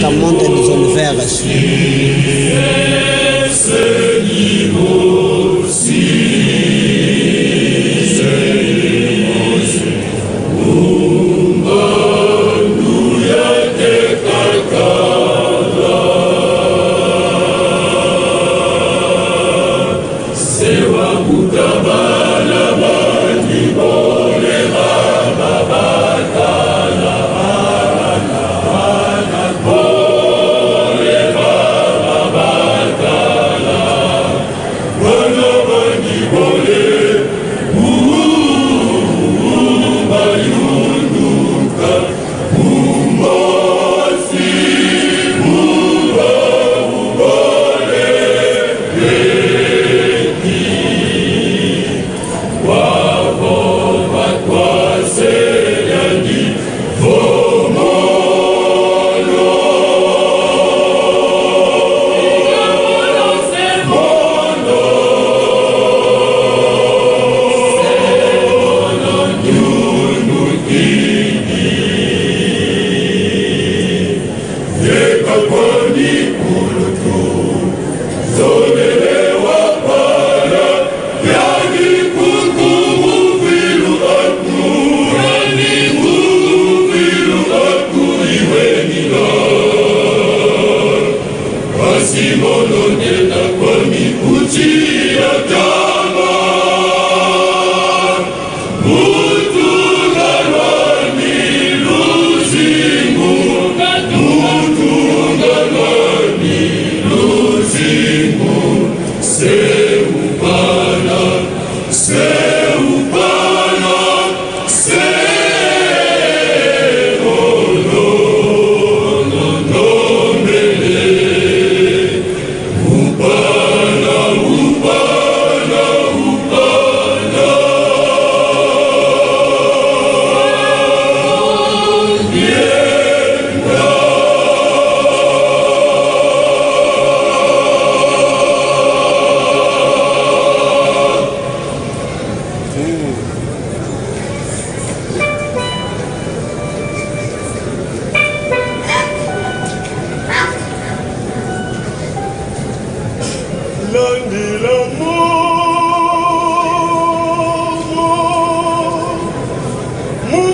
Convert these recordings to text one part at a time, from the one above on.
Tamonte dos Oliveras. Senhor, Seu amor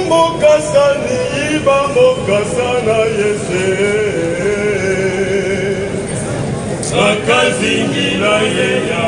mokasa niyiba mokasa na yese. Nakazingila ye ya.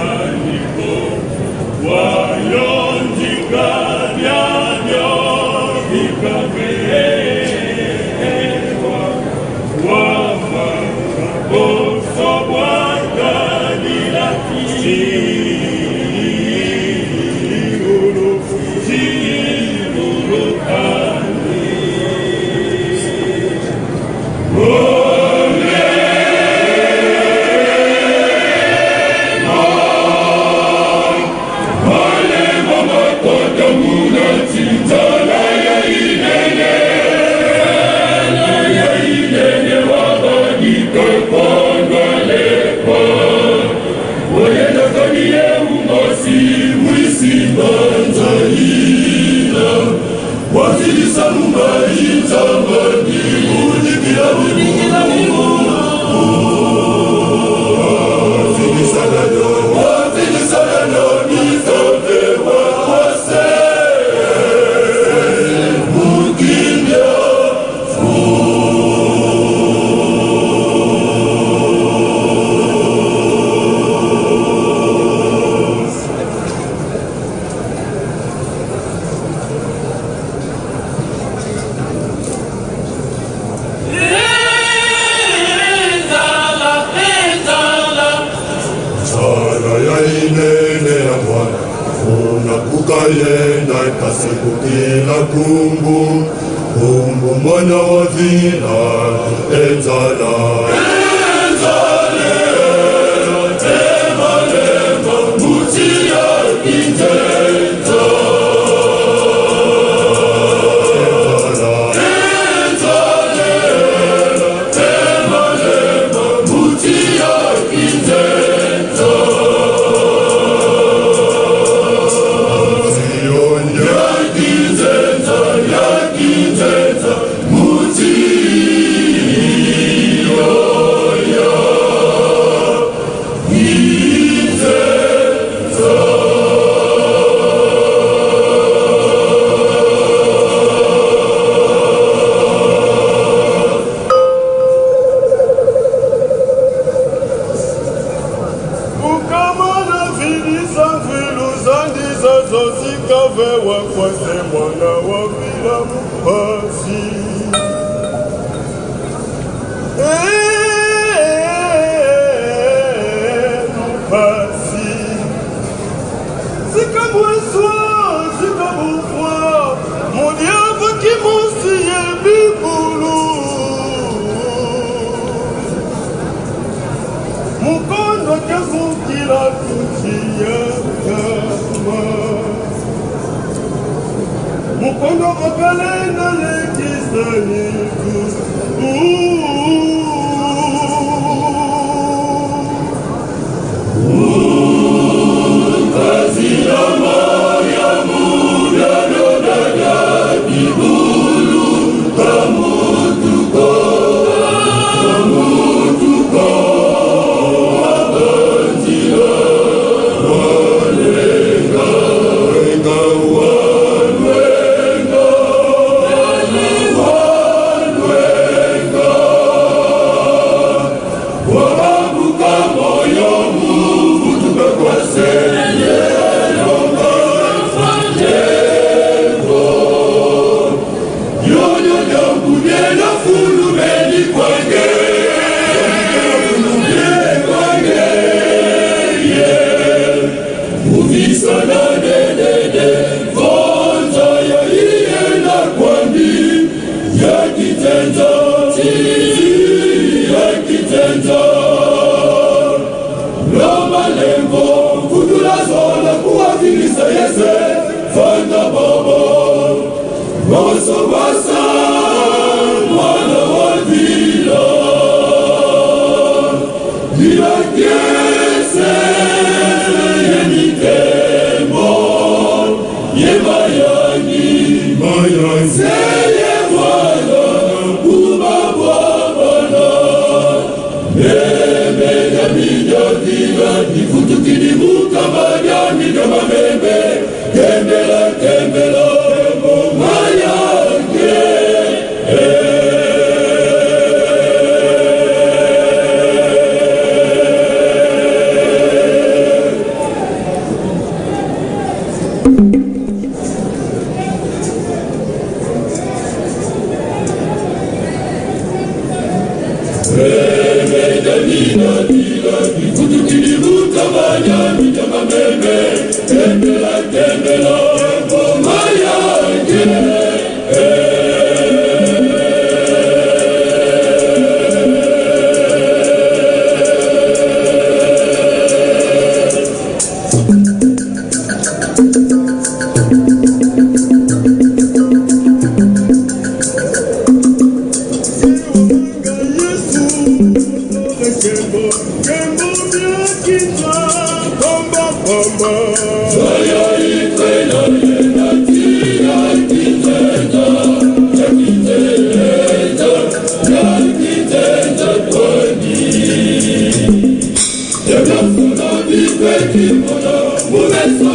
C'est comme un c'est comme un. Mon diable qui m'en signe plus boulot. Mon con n'a qu'un son qu'il a tout. Bakalen alekizden ilkus Yesu, fanda baba, waso waso Kinyabiba Ifutukiribuka Yeah. Kututilibuka banyami ya mameme Tembela, tembela Mubeso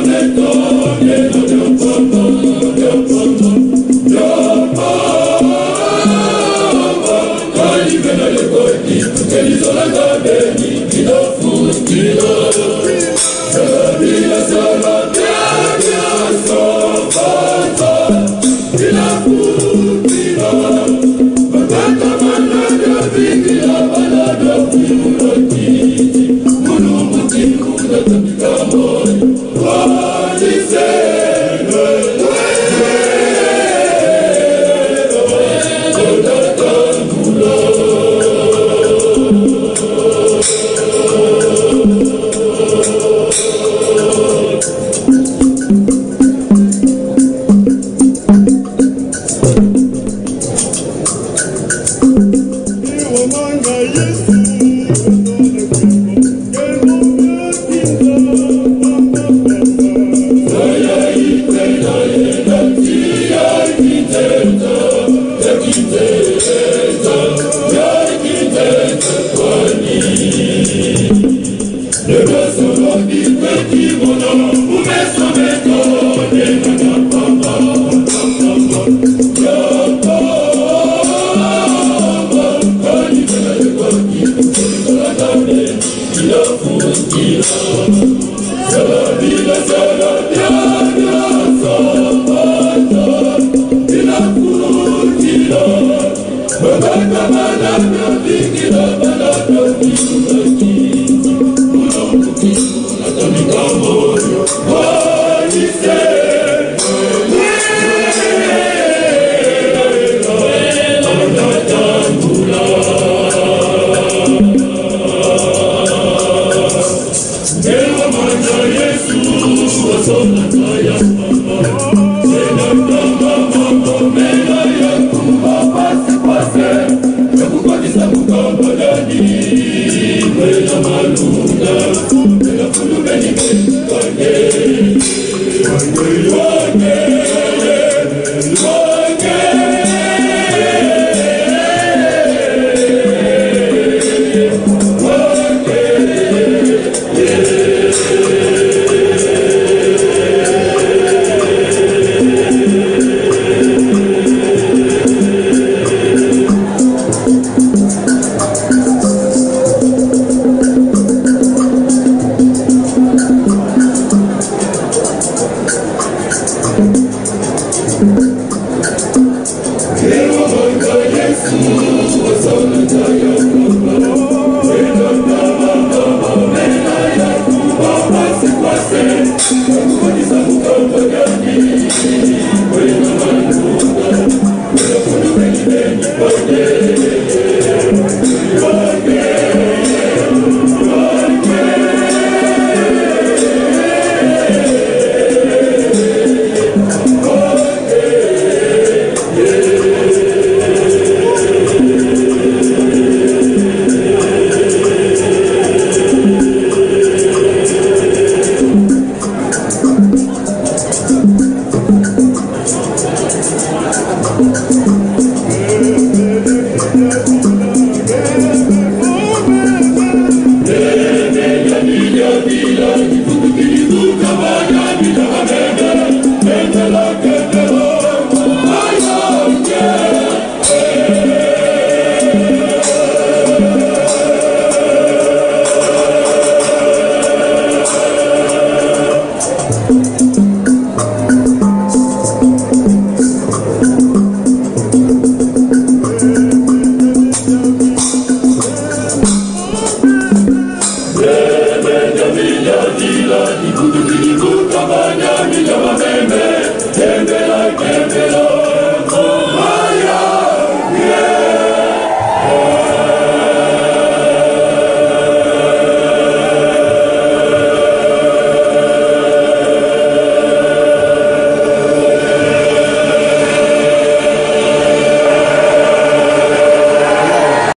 Obrigado.